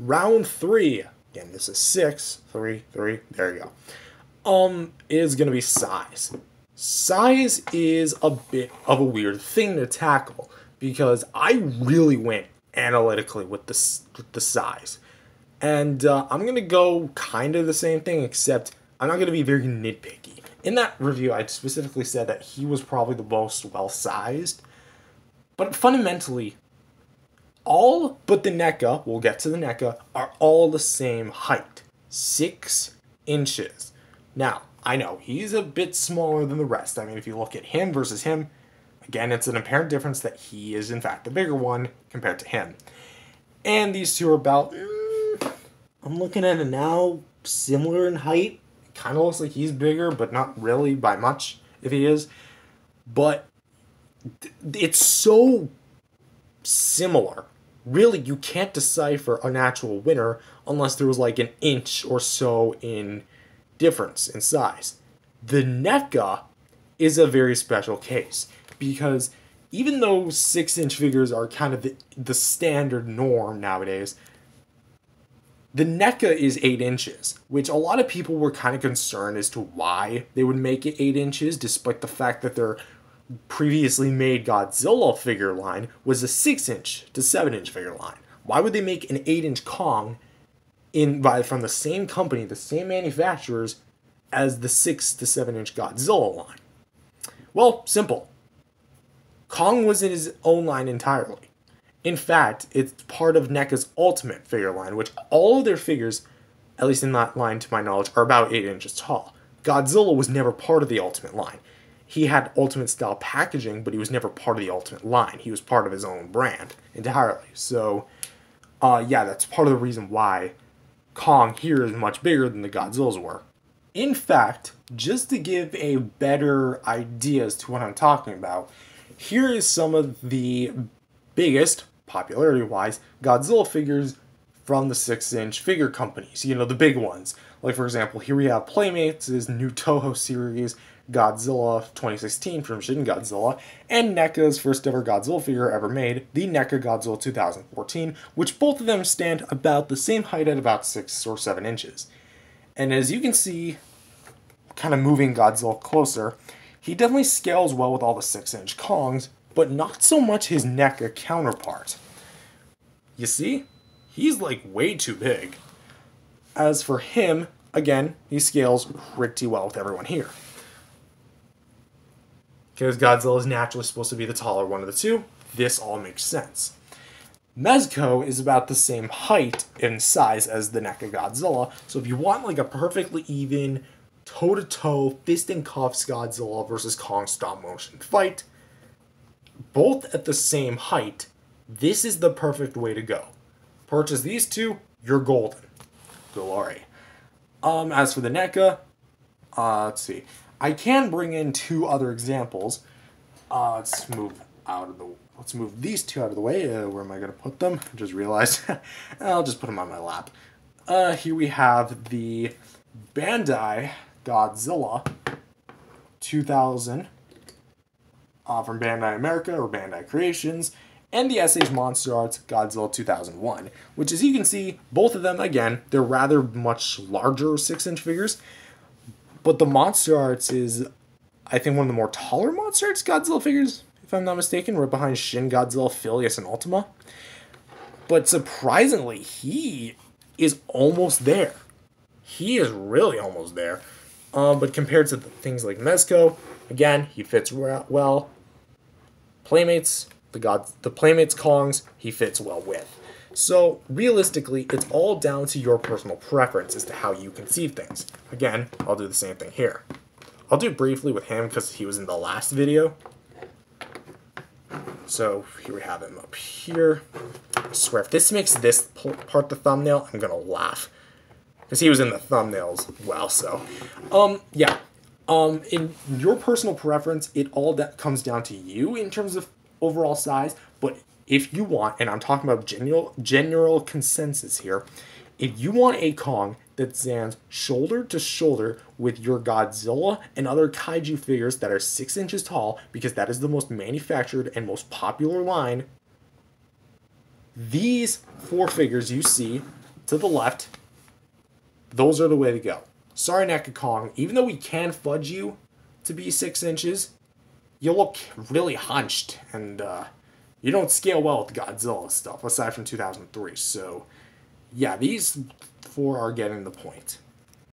round three, again, this is six, three, three, there you go, um, is going to be size. Size is a bit of a weird thing to tackle because I really went analytically with the, with the size. And uh, I'm going to go kind of the same thing, except I'm not going to be very nitpicky. In that review, I specifically said that he was probably the most well sized. But fundamentally, all but the NECA, we'll get to the NECA, are all the same height six inches. Now, I know he's a bit smaller than the rest. I mean, if you look at him versus him, again, it's an apparent difference that he is, in fact, the bigger one compared to him. And these two are about, mm, I'm looking at it now, similar in height. Kind of looks like he's bigger, but not really by much if he is. But it's so similar. Really, you can't decipher an actual winner unless there was like an inch or so in difference in size. The NECA is a very special case because even though six inch figures are kind of the, the standard norm nowadays, the NECA is 8 inches, which a lot of people were kind of concerned as to why they would make it 8 inches, despite the fact that their previously made Godzilla figure line was a 6 inch to 7 inch figure line. Why would they make an 8 inch Kong in by from the same company, the same manufacturers as the 6 to 7 inch Godzilla line? Well, simple. Kong was in his own line entirely. In fact, it's part of NECA's Ultimate figure line, which all of their figures, at least in that line to my knowledge, are about 8 inches tall. Godzilla was never part of the Ultimate line. He had Ultimate style packaging, but he was never part of the Ultimate line. He was part of his own brand entirely. So, uh, yeah, that's part of the reason why Kong here is much bigger than the Godzillas were. In fact, just to give a better idea as to what I'm talking about, here is some of the biggest, popularity wise, Godzilla figures from the 6 inch figure companies, you know, the big ones. Like, for example, here we have Playmates' new Toho series, Godzilla 2016 from Shin Godzilla, and NECA's first ever Godzilla figure ever made, the NECA Godzilla 2014, which both of them stand about the same height at about 6 or 7 inches. And as you can see, kind of moving Godzilla closer, he definitely scales well with all the 6 inch Kongs, but not so much his NECA counterpart. You see? He's like way too big. As for him, again, he scales pretty well with everyone here. Because Godzilla is naturally supposed to be the taller one of the two, this all makes sense. Mezco is about the same height and size as the NECA Godzilla, so if you want like a perfectly even toe-to-toe fist and cuffs Godzilla versus Kong stop motion fight, both at the same height, this is the perfect way to go. Purchase these two, you're golden. Glory. Um, as for the NECA, uh, let's see. I can bring in two other examples. Uh, let's move out of the. Let's move these two out of the way. Uh, where am I going to put them? I just realized. I'll just put them on my lap. Uh, here we have the Bandai Godzilla 2000 uh, from Bandai America or Bandai Creations, and the SH Monster Arts Godzilla 2001, which as you can see, both of them, again, they're rather much larger 6-inch figures, but the Monster Arts is, I think, one of the more taller Monster Arts Godzilla figures, if I'm not mistaken, right behind Shin Godzilla, Filius, and Ultima. But surprisingly, he is almost there. He is really almost there. Um, but compared to things like Mezco, again, he fits well. Playmates, the gods, the Playmates Kongs, he fits well with. So realistically, it's all down to your personal preference as to how you conceive things. Again, I'll do the same thing here. I'll do briefly with him because he was in the last video. So here we have him up here. I swear, if this makes this part the thumbnail, I'm gonna laugh. Because he was in the thumbnails well, so. Um, yeah, um, in your personal preference, it all that comes down to you in terms of overall size. But if you want, and I'm talking about general general consensus here, if you want a Kong that stands shoulder to shoulder with your Godzilla and other kaiju figures that are six inches tall, because that is the most manufactured and most popular line, these four figures you see to the left. Those are the way to go. Sorry, NECA Kong. Even though we can fudge you to be six inches, you look really hunched and uh, you don't scale well with Godzilla stuff, aside from 2003. So, yeah, these four are getting the point.